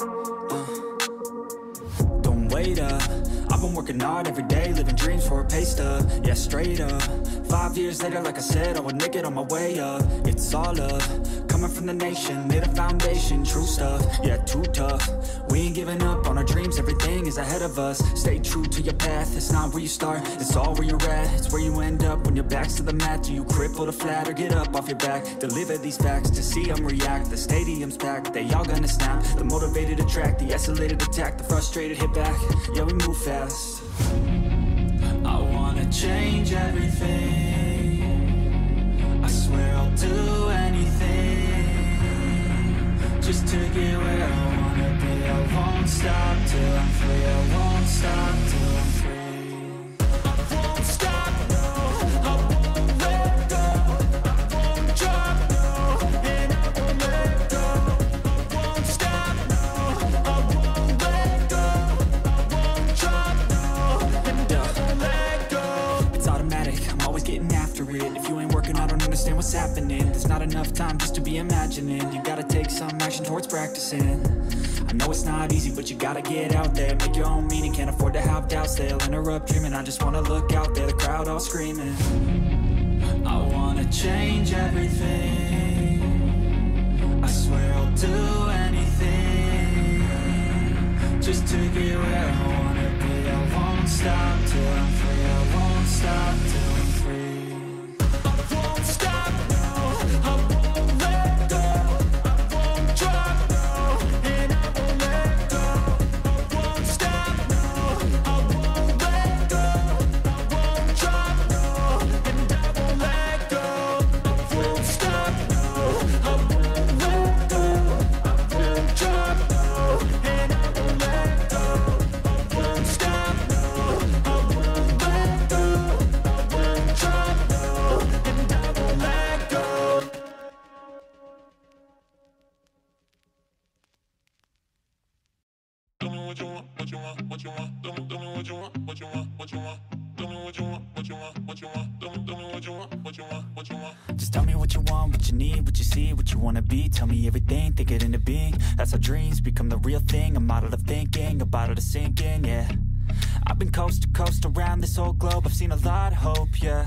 Uh. Don't wait up I've been working hard every day Living dreams for a pay stub. Yeah, straight up. Five years later, like I said I would make it on my way up. It's all love Coming from the nation Made a foundation True stuff Yeah, too tough. We ain't giving up on our dreams Everything is ahead of us. Stay true to your path It's not where you start It's all where you're at. It's where you end up When your back's to the mat Do you cripple to flat Or get up off your back. Deliver these facts To see them react The stadium's packed They all gonna snap. The motivated attract The escalated attack The frustrated hit back. Yeah, we move fast. I wanna change everything. I swear I'll do Just to get where what's happening. There's not enough time just to be imagining. You gotta take some action towards practicing. I know it's not easy, but you gotta get out there. Make your own meaning, can't afford to have doubts. They'll interrupt dreaming, I just wanna look out there The crowd all screaming. I wanna change everything. I swear I'll do anything Just to get where I wanna be. I won't stop till I'm free. I won't stop what you want, what you want. Tell me, tell me what you want, what you want, what you want. Tell me what you want, what you want, what you want. Tell me, tell me what you want, what you want, what you want. Just tell me what you want, what you need, what you see, what you wanna be Tell me everything, think it into being That's how dreams become the real thing A model of thinking, a bottle to sink in, yeah I've been coast to coast around this whole globe I've seen a lot of hope, yeah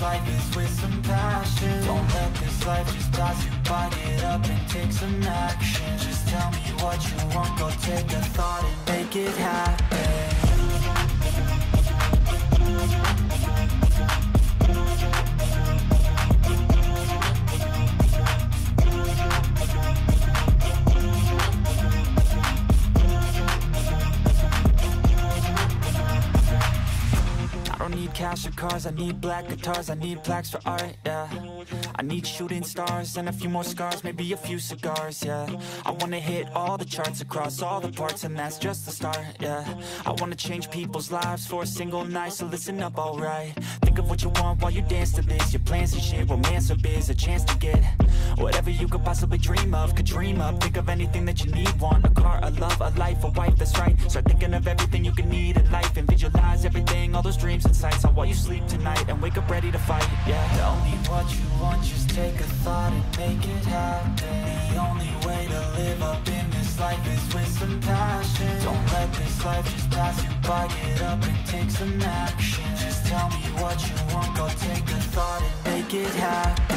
life is with some passion. Don't let this life just pass you. By, get up and take some action. Just tell me what you want, go take a thought and make it happen cash or cars, I need black guitars, I need plaques for art, yeah. I need shooting stars and a few more scars, maybe a few cigars, yeah. I wanna hit all the charts across all the parts and that's just the start, yeah. I wanna change people's lives for a single night, so listen up, alright. Think of what you want while you dance to this, your plans and shit, romance or biz, a chance to get Whatever you could possibly dream of, could dream up. Think of anything that you need, want a car, a love, a life, a wife, that's right. Start thinking of everything you can need in life and visualize everything, all those dreams and sights While you sleep tonight and wake up ready to fight, yeah. Tell me what you want, just take a thought and make it happen. The only way to live up in this life is with some passion. Don't let this life just pass you by, get up and take some action. Just tell me what you want, go take a thought and make it happen